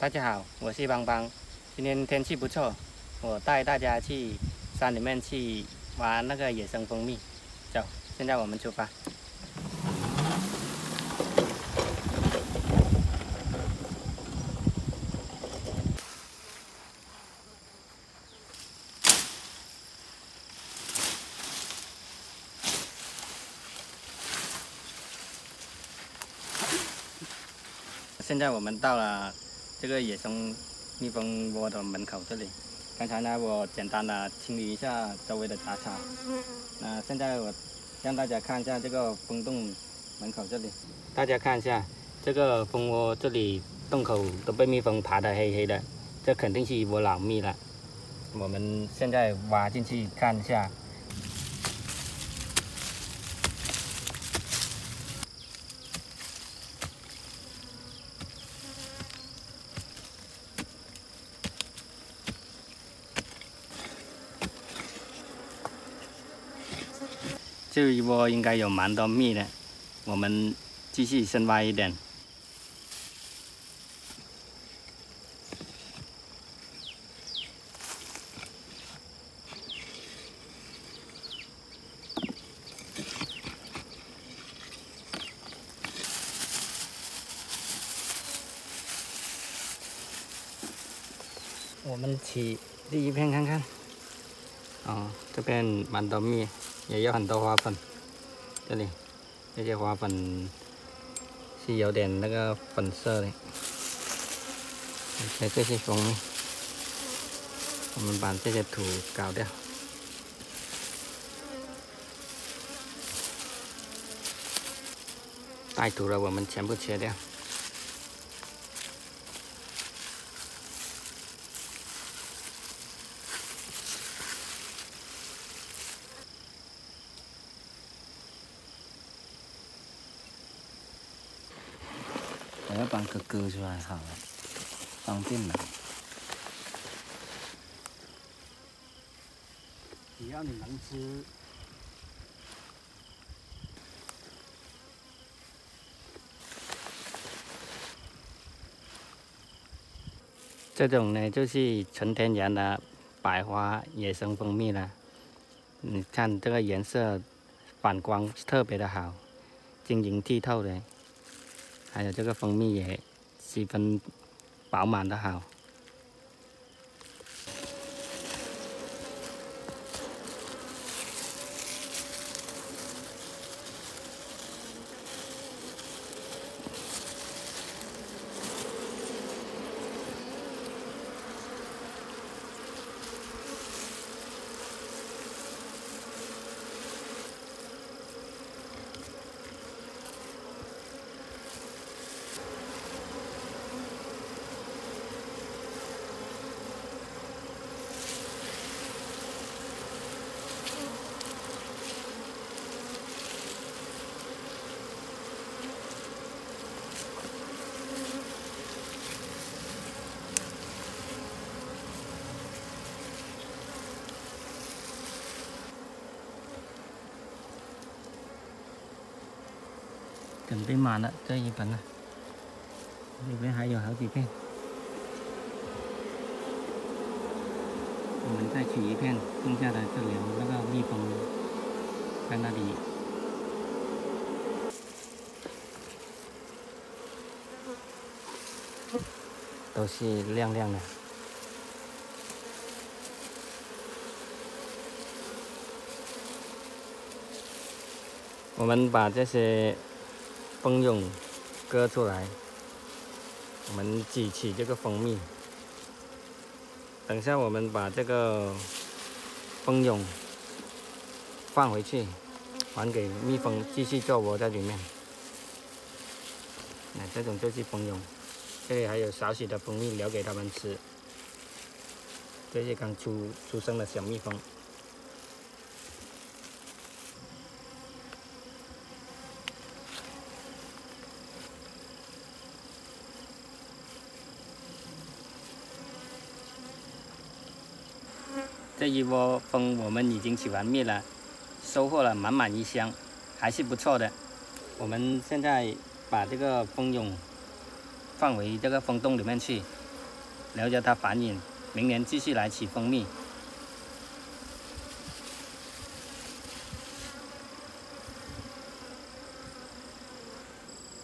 大家好，我是邦邦。今天天气不错，我带大家去山里面去挖那个野生蜂蜜。走，现在我们出发。现在我们到了这个野生蜜蜂窝的门口这里。刚才呢，我简单的清理一下周围的杂草。那现在我让大家看一下这个蜂洞门口这里。大家看一下这个蜂窝这里洞口都被蜜蜂爬得黑黑的，这肯定是一窝老蜜了。我们现在挖进去看一下。这一窝应该有蛮多蜜的，我们继续深挖一点。我们取第一片看看，哦，这边蛮多蜜。也有很多花粉，这里这些花粉是有点那个粉色的，而且这些蜂蜜，我们把这些土搞掉，带土的我们全部切掉。把它割出来，好了，方便了。只要你能吃，这种呢就是纯天然的百花野生蜂蜜了。你看这个颜色反光特别的好，晶莹剔透的。还有这个蜂蜜也十分饱满的好。准备满了这一盆了，里面还有好几片，我们再取一片，剩下的就留那个蜜蜂在那里，都是亮亮的。我们把这些。蜂蛹割出来，我们挤取这个蜂蜜。等下我们把这个蜂蛹放回去，还给蜜蜂继续做窝在里面。那这种就是蜂蛹，这里还有少许的蜂蜜留给他们吃。这些刚出出生的小蜜蜂。这一窝蜂我们已经取完蜜了收获了满满一箱还是不错的。我们现在把这个蜂蛹放回这个蜂洞里面去留着它繁衍明年继续来取蜂蜜。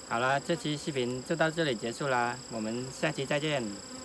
好啦这期视频就到这里结束啦我们下期再见。